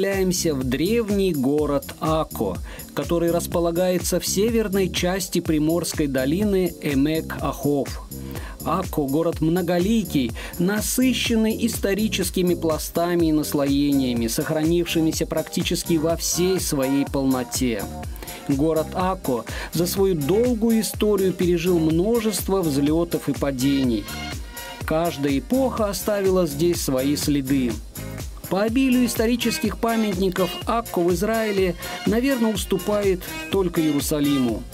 мы направляемся в древний город Ако, который располагается в северной части Приморской долины Эмек-Ахов. Акко – город многоликий, насыщенный историческими пластами и наслоениями, сохранившимися практически во всей своей полноте. Город Акко за свою долгую историю пережил множество взлетов и падений. Каждая эпоха оставила здесь свои следы. По обилию исторических памятников Акко в Израиле, наверное, уступает только Иерусалиму.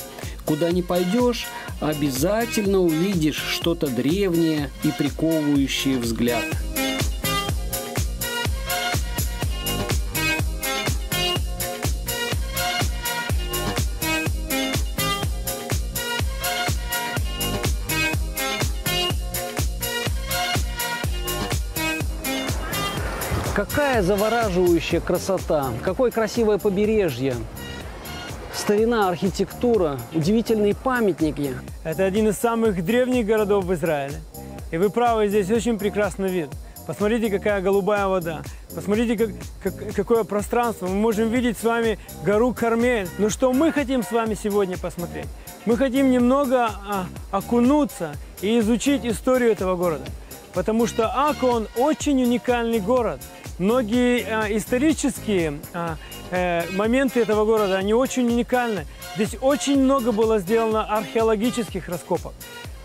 Куда ни пойдешь, обязательно увидишь что-то древнее и приковывающее взгляд. Какая завораживающая красота, какое красивое побережье, старина, архитектура, удивительные памятники. Это один из самых древних городов в Израиле. И вы правы, здесь очень прекрасный вид. Посмотрите, какая голубая вода. Посмотрите, как, как, какое пространство. Мы можем видеть с вами гору Кармель. Но что мы хотим с вами сегодня посмотреть? Мы хотим немного а, окунуться и изучить историю этого города. Потому что Ако, он очень уникальный город – Многие а, исторические а, э, моменты этого города, они очень уникальны. Здесь очень много было сделано археологических раскопок.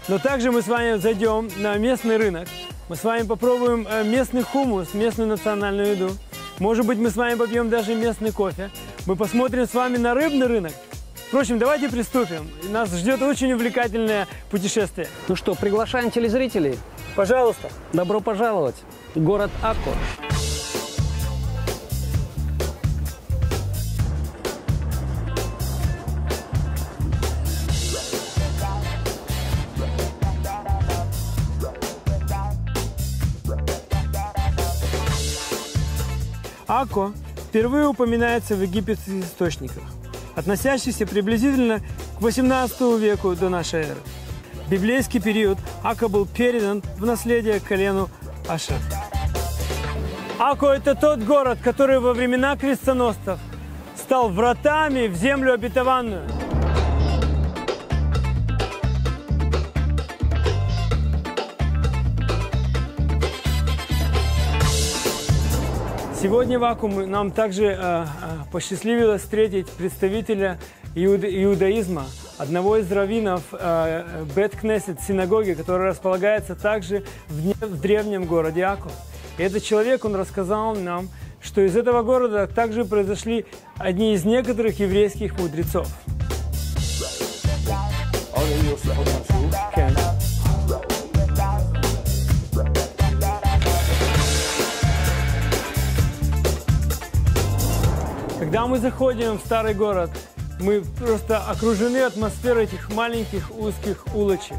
Но также мы с вами зайдем на местный рынок. Мы с вами попробуем э, местный хумус, местную национальную еду. Может быть, мы с вами попьем даже местный кофе. Мы посмотрим с вами на рыбный рынок. Впрочем, давайте приступим. Нас ждет очень увлекательное путешествие. Ну что, приглашаем телезрителей? Пожалуйста. Добро пожаловать. Город Акко. Ако впервые упоминается в египетских источниках, относящихся приблизительно к 18 веку до нашей эры. Библейский период Ако был передан в наследие колену Ашер. Ако – это тот город, который во времена крестоносцев стал вратами в землю обетованную – Сегодня в Акум нам также э, э, посчастливилось встретить представителя иуда иудаизма, одного из раввинов э, Бет-Кнессет, синагоги, которая располагается также в, в древнем городе Акум. И этот человек, он рассказал нам, что из этого города также произошли одни из некоторых еврейских мудрецов. Когда мы заходим в старый город, мы просто окружены атмосферой этих маленьких узких улочек.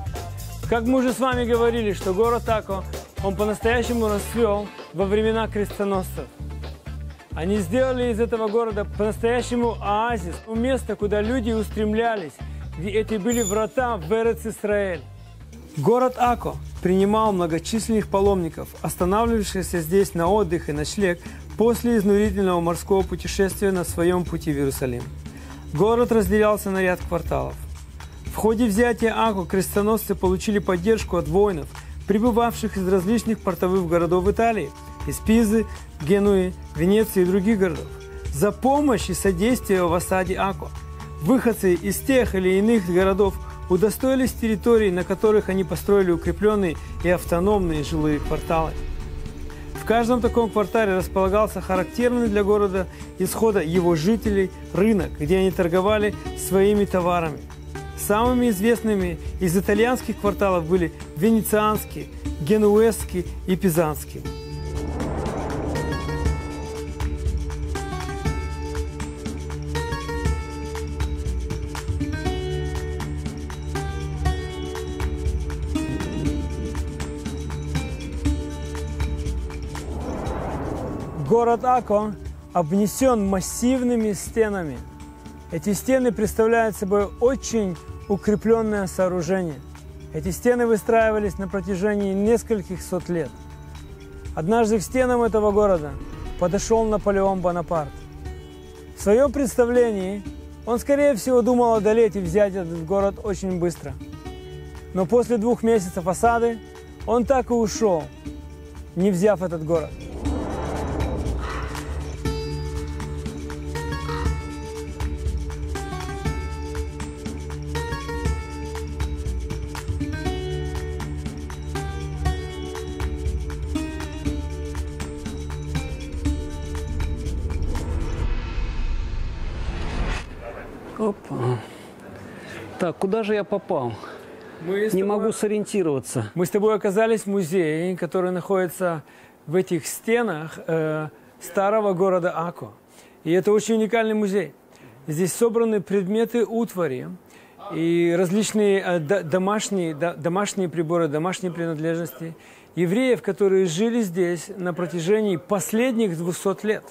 Как мы уже с вами говорили, что город Тако, он по-настоящему расцвел во времена крестоносцев. Они сделали из этого города по-настоящему оазис, место, куда люди устремлялись. Эти были врата в Эрец Исраэль. Город Ако принимал многочисленных паломников, останавливавшихся здесь на отдых и ночлег после изнурительного морского путешествия на своем пути в Иерусалим. Город разделялся на ряд кварталов. В ходе взятия Аку крестоносцы получили поддержку от воинов, прибывавших из различных портовых городов Италии, из Пизы, Генуи, Венеции и других городов, за помощь и содействие в осаде Аку. Выходцы из тех или иных городов удостоились территорий, на которых они построили укрепленные и автономные жилые кварталы. В каждом таком квартале располагался характерный для города исхода его жителей рынок, где они торговали своими товарами. Самыми известными из итальянских кварталов были венецианский, генуэзский и пизанский. Город Ако обнесен массивными стенами. Эти стены представляют собой очень укрепленное сооружение. Эти стены выстраивались на протяжении нескольких сот лет. Однажды к стенам этого города подошел Наполеон Бонапарт. В своем представлении он, скорее всего, думал одолеть и взять этот город очень быстро. Но после двух месяцев осады он так и ушел, не взяв этот город. Опа. Так, куда же я попал? Мы Не тобой- могу сориентироваться. Мы с тобой оказались в музее, который находится в этих стенах э, старого города Ако. И это очень уникальный музей. Здесь собраны предметы утвари и различные э, до- домашние, до- домашние приборы, домашние принадлежности евреев, которые жили здесь на протяжении последних 200 лет.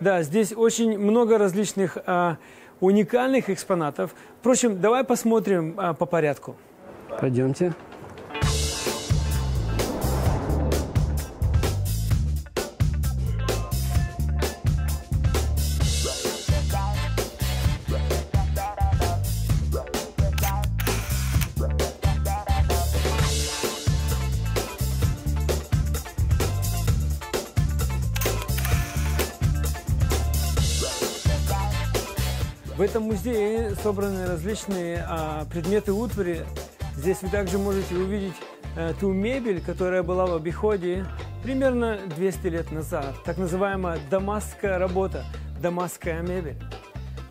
Да, здесь очень много различных а, уникальных экспонатов. Впрочем, давай посмотрим а, по порядку. Пойдемте. В этом музее собраны различные а, предметы утвари. Здесь вы также можете увидеть э, ту мебель, которая была в обиходе примерно 200 лет назад. Так называемая дамасская работа, дамасская мебель.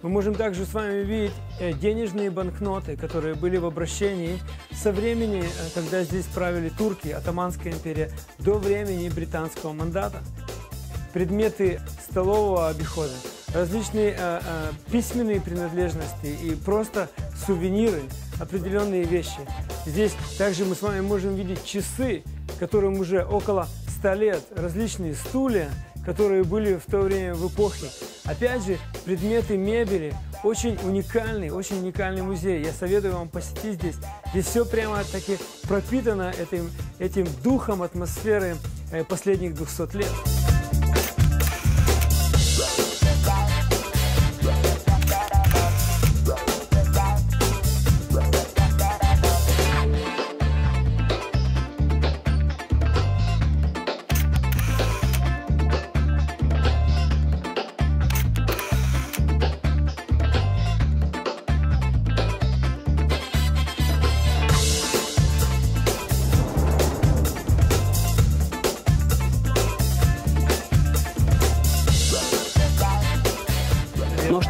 Мы можем также с вами видеть э, денежные банкноты, которые были в обращении со времени, э, когда здесь правили турки, Атаманская империя, до времени британского мандата предметы столового обихода, различные э, э, письменные принадлежности и просто сувениры, определенные вещи. Здесь также мы с вами можем видеть часы, которым уже около 100 лет, различные стулья, которые были в то время в эпохе. Опять же, предметы мебели, очень уникальный, очень уникальный музей. Я советую вам посетить здесь. Здесь все прямо-таки пропитано этим, этим духом атмосферы э, последних 200 лет.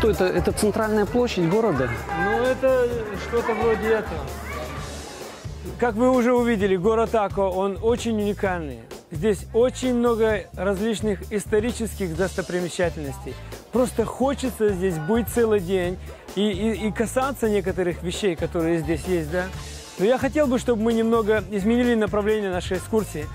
Это? Это центральная площадь города? Ну, это что-то вроде этого. Как вы уже увидели, город Ако, он очень уникальный. Здесь очень много различных исторических достопримечательностей. Просто хочется здесь быть целый день и, и, и касаться некоторых вещей, которые здесь есть, да. Но я хотел бы, чтобы мы немного изменили направление нашей экскурсии.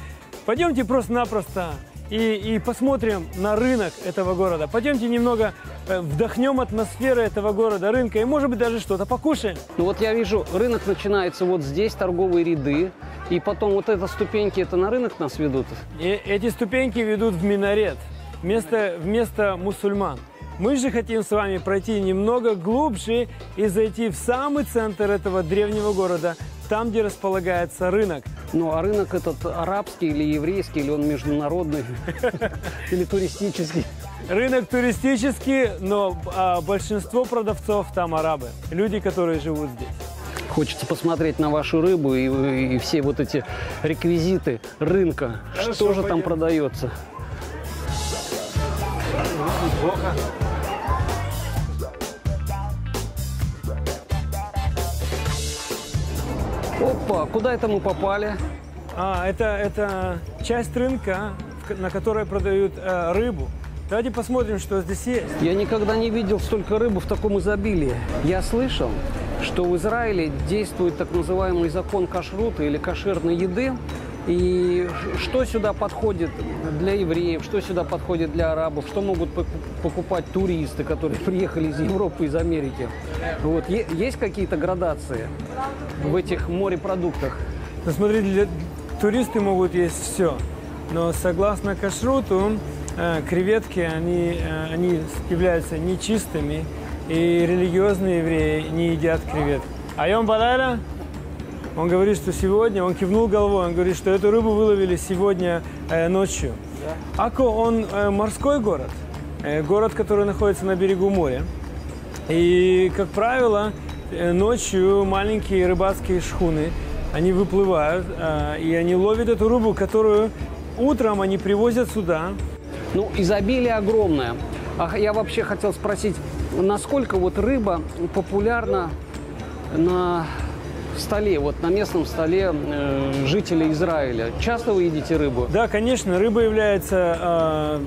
Пойдемте просто-напросто и, и посмотрим на рынок этого города. Пойдемте немного э, вдохнем атмосферу этого города, рынка и, может быть, даже что-то покушаем. Ну вот я вижу, рынок начинается вот здесь, торговые ряды, и потом вот это ступеньки, это на рынок нас ведут. И эти ступеньки ведут в минарет, вместо, вместо мусульман. Мы же хотим с вами пройти немного глубже и зайти в самый центр этого древнего города, там, где располагается рынок. Ну а рынок этот арабский или еврейский, или он международный, или туристический? Рынок туристический, но а, большинство продавцов там арабы, люди, которые живут здесь. Хочется посмотреть на вашу рыбу и, и все вот эти реквизиты рынка. Хорошо, что же там пойдем. продается? Опа, куда это мы попали? А, это, это часть рынка, на которой продают э, рыбу. Давайте посмотрим, что здесь есть. Я никогда не видел столько рыбы в таком изобилии. Я слышал, что в Израиле действует так называемый закон кашрута или кошерной еды. И что сюда подходит для евреев, что сюда подходит для арабов, что могут пок- покупать туристы, которые приехали из Европы, из Америки. Вот. Есть какие-то градации в этих морепродуктах? Ну, смотри, для- туристы могут есть все. Но согласно кашруту, э, креветки, они, э, они являются нечистыми, и религиозные евреи не едят креветки. А Йом Балайла, он говорит, что сегодня, он кивнул головой, он говорит, что эту рыбу выловили сегодня э, ночью. Ако, он э, морской город, э, город, который находится на берегу моря. И, как правило, э, ночью маленькие рыбацкие шхуны, они выплывают, э, и они ловят эту рыбу, которую утром они привозят сюда. Ну, изобилие огромное. А я вообще хотел спросить, насколько вот рыба популярна на столе, вот на местном столе э, жителей Израиля? Часто вы едите рыбу? Да, конечно, рыба является э,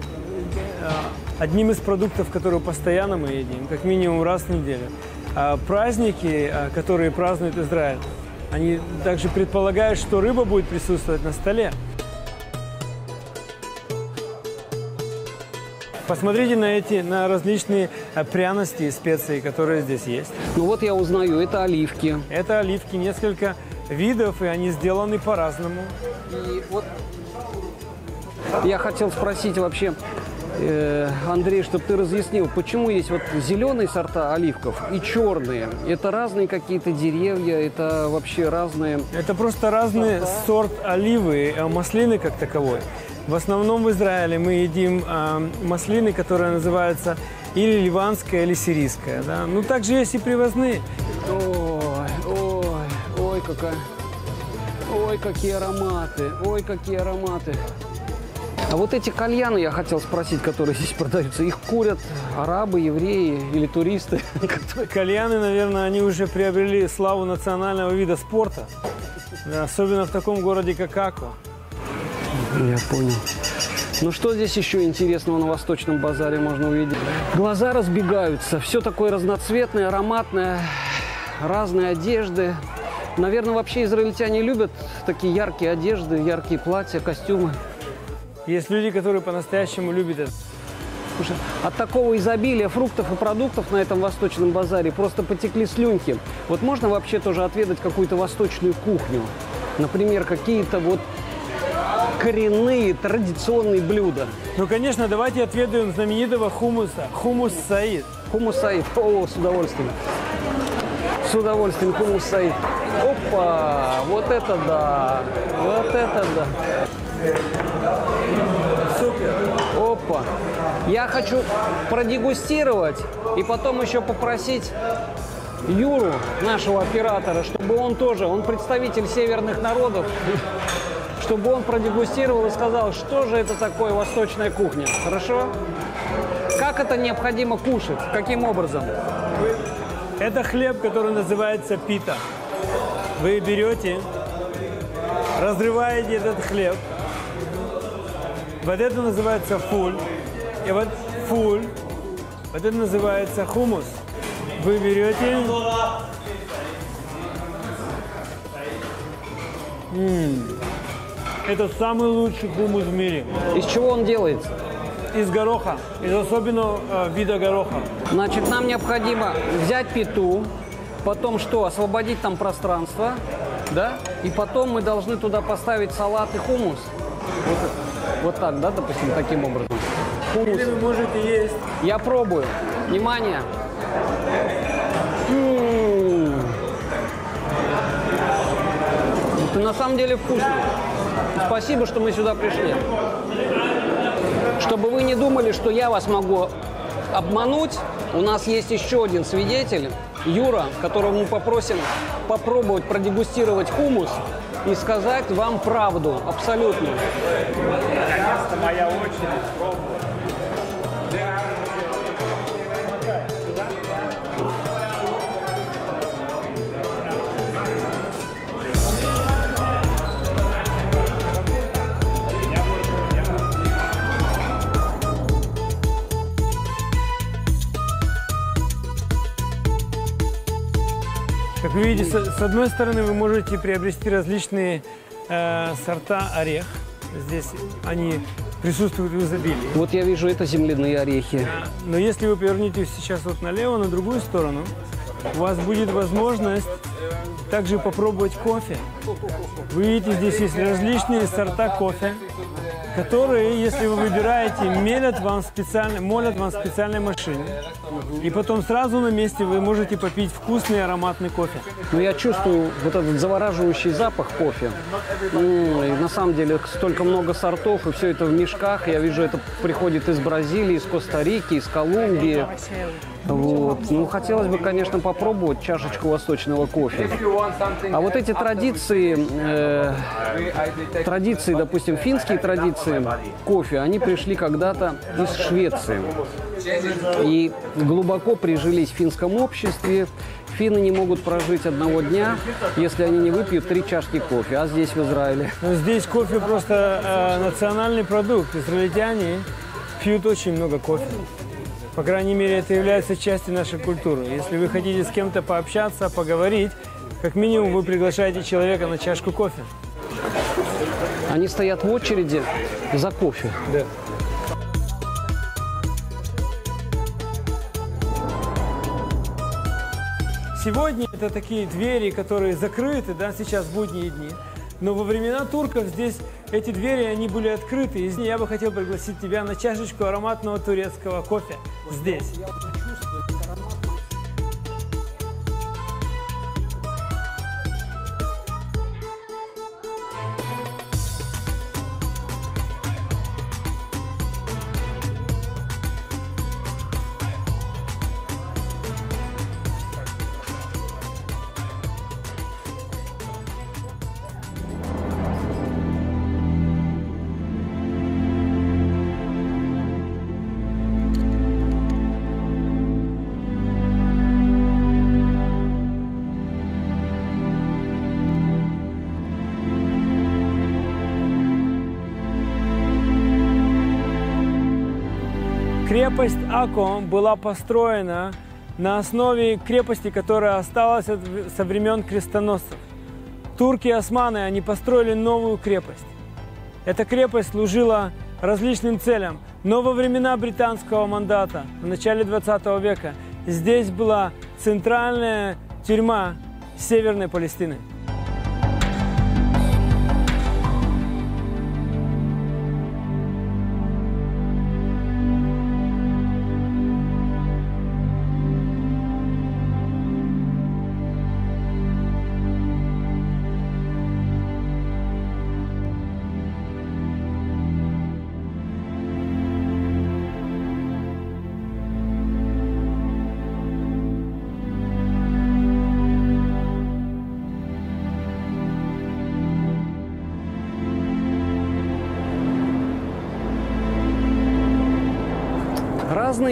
одним из продуктов, которые постоянно мы едим, как минимум раз в неделю. А праздники, э, которые празднует Израиль, они также предполагают, что рыба будет присутствовать на столе. Посмотрите на эти, на различные э, пряности и специи, которые здесь есть. Ну вот я узнаю, это оливки. Это оливки, несколько видов, и они сделаны по-разному. И вот я хотел спросить вообще, э, Андрей, чтобы ты разъяснил, почему есть вот зеленые сорта оливков и черные? Это разные какие-то деревья, это вообще разные... Это просто разный Сорта. сорт оливы, э, маслины как таковой. В основном в Израиле мы едим э, маслины, которые называются или ливанская, или сирийская. Да? Ну, также есть и привозные. Ой, ой, ой, какая... Ой, какие ароматы, ой, какие ароматы. А вот эти кальяны, я хотел спросить, которые здесь продаются, их курят арабы, евреи или туристы? Кальяны, наверное, они уже приобрели славу национального вида спорта. Особенно в таком городе, как Ако. Я понял. Ну что здесь еще интересного на Восточном базаре можно увидеть? Глаза разбегаются, все такое разноцветное, ароматное, разные одежды. Наверное, вообще израильтяне любят такие яркие одежды, яркие платья, костюмы. Есть люди, которые по-настоящему любят это. Слушай, от такого изобилия фруктов и продуктов на этом восточном базаре просто потекли слюнки. Вот можно вообще тоже отведать какую-то восточную кухню? Например, какие-то вот коренные традиционные блюда. Ну, конечно, давайте отведаем знаменитого хумуса. Хумус Саид. Хумус Саид. О, с удовольствием. С удовольствием хумус Саид. Опа! Вот это да! Вот это да! Супер. Опа! Я хочу продегустировать и потом еще попросить Юру, нашего оператора, чтобы он тоже, он представитель северных народов, чтобы он продегустировал и сказал, что же это такое восточная кухня. Хорошо? Как это необходимо кушать? Каким образом? Это хлеб, который называется пита. Вы берете, разрываете этот хлеб. Вот это называется фуль. И вот фуль, вот это называется хумус. Вы берете... М, Это самый лучший хумус в мире. Из чего он делается? Из гороха, из особенного э, вида гороха. Значит, нам необходимо взять пету, потом что, освободить там пространство, да? И потом мы должны туда поставить салат и хумус. Вот, вот так, да, допустим, таким образом. Хумус. Или вы можете есть Я пробую. Внимание. Это на самом деле вкусно. Спасибо, что мы сюда пришли. Чтобы вы не думали, что я вас могу обмануть, у нас есть еще один свидетель, Юра, которого мы попросим попробовать продегустировать хумус и сказать вам правду, абсолютно. моя очередь пробовать. Как вы видите, с, одной стороны вы можете приобрести различные э, сорта орех. Здесь они присутствуют в изобилии. Вот я вижу, это земляные орехи. Но если вы повернете сейчас вот налево, на другую сторону, у вас будет возможность также попробовать кофе. Вы видите, здесь есть различные сорта кофе, которые, если вы выбираете, мелят вам специально, молят вам в специальной машине. И потом сразу на месте вы можете попить вкусный ароматный кофе. Ну, я чувствую вот этот завораживающий запах кофе. И на самом деле столько много сортов, и все это в мешках. Я вижу, это приходит из Бразилии, из Коста-Рики, из Колумбии. Вот. Ну, хотелось бы, конечно, попробовать чашечку восточного кофе. А вот эти традиции, э, традиции, допустим, финские традиции кофе, они пришли когда-то из Швеции. И глубоко прижились в финском обществе. Финны не могут прожить одного дня, если они не выпьют три чашки кофе. А здесь, в Израиле? Ну, здесь кофе просто э, национальный продукт. Израильтяне пьют очень много кофе. По крайней мере, это является частью нашей культуры. Если вы хотите с кем-то пообщаться, поговорить, как минимум вы приглашаете человека на чашку кофе. Они стоят в очереди за кофе. Да. Сегодня это такие двери, которые закрыты, да, сейчас будние дни. Но во времена турков здесь эти двери, они были открыты. И я бы хотел пригласить тебя на чашечку ароматного турецкого кофе здесь. Крепость Ако была построена на основе крепости, которая осталась со времен крестоносцев. Турки и османы, они построили новую крепость. Эта крепость служила различным целям. Но во времена британского мандата, в начале 20 века, здесь была центральная тюрьма Северной Палестины.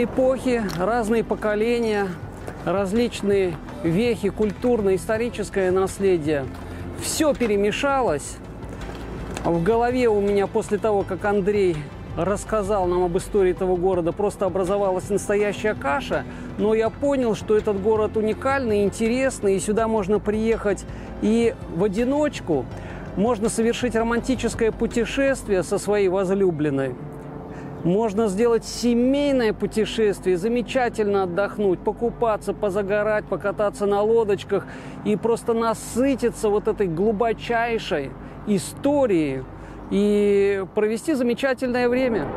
Эпохи, разные поколения, различные вехи, культурное, историческое наследие. Все перемешалось. В голове у меня после того, как Андрей рассказал нам об истории этого города, просто образовалась настоящая каша. Но я понял, что этот город уникальный, интересный, и сюда можно приехать и в одиночку, можно совершить романтическое путешествие со своей возлюбленной. Можно сделать семейное путешествие, замечательно отдохнуть, покупаться, позагорать, покататься на лодочках и просто насытиться вот этой глубочайшей историей и провести замечательное время.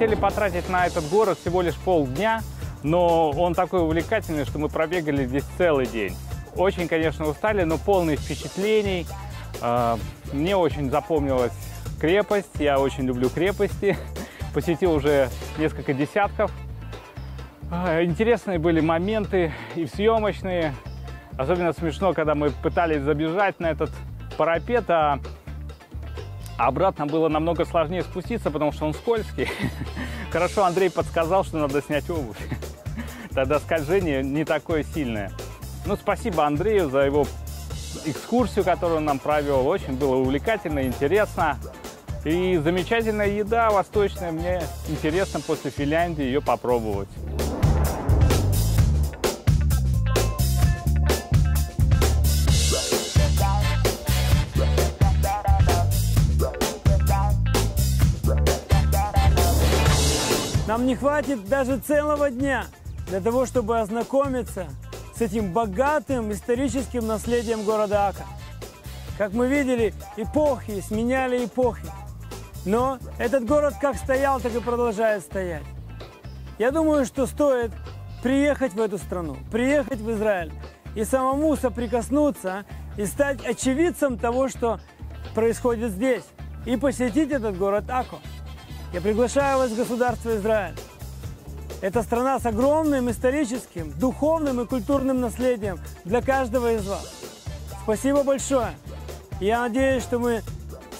Хотели потратить на этот город всего лишь полдня, но он такой увлекательный, что мы пробегали здесь целый день. Очень, конечно, устали, но полный впечатлений. А, мне очень запомнилась крепость, я очень люблю крепости. Посетил уже несколько десятков. А, интересные были моменты и съемочные. Особенно смешно, когда мы пытались забежать на этот парапет, а обратно было намного сложнее спуститься, потому что он скользкий. Хорошо, Андрей подсказал, что надо снять обувь. Тогда скольжение не такое сильное. Ну, спасибо Андрею за его экскурсию, которую он нам провел. Очень было увлекательно, интересно. И замечательная еда восточная. Мне интересно после Финляндии ее попробовать. Не хватит даже целого дня для того, чтобы ознакомиться с этим богатым историческим наследием города Ака. Как мы видели, эпохи сменяли эпохи. Но этот город как стоял, так и продолжает стоять. Я думаю, что стоит приехать в эту страну, приехать в Израиль и самому соприкоснуться и стать очевидцем того, что происходит здесь, и посетить этот город Ако. Я приглашаю вас в государство Израиль. Это страна с огромным историческим, духовным и культурным наследием для каждого из вас. Спасибо большое. Я надеюсь, что мы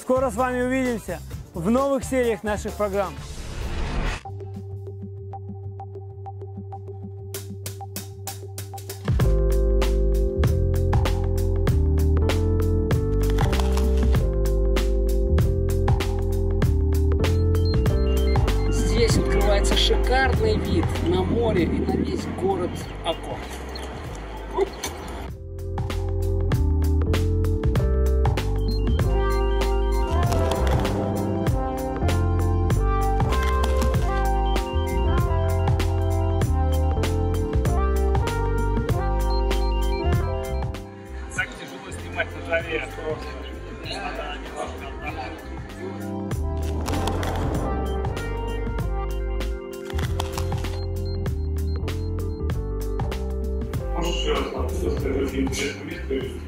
скоро с вами увидимся в новых сериях наших программ. Очень интересное место?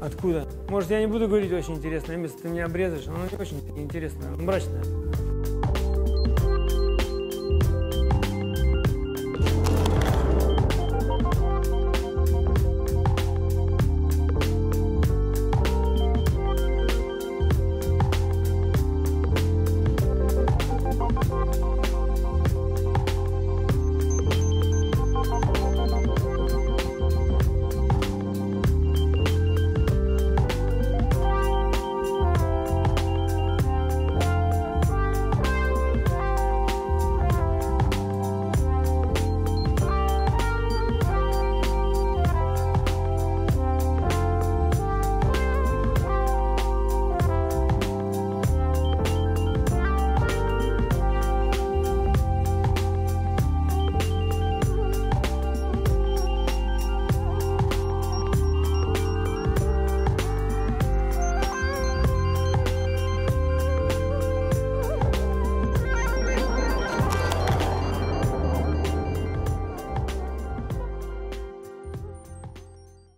Откуда? Может, я не буду говорить очень интересное место, ты меня обрезаешь, оно не очень интересное, мрачное.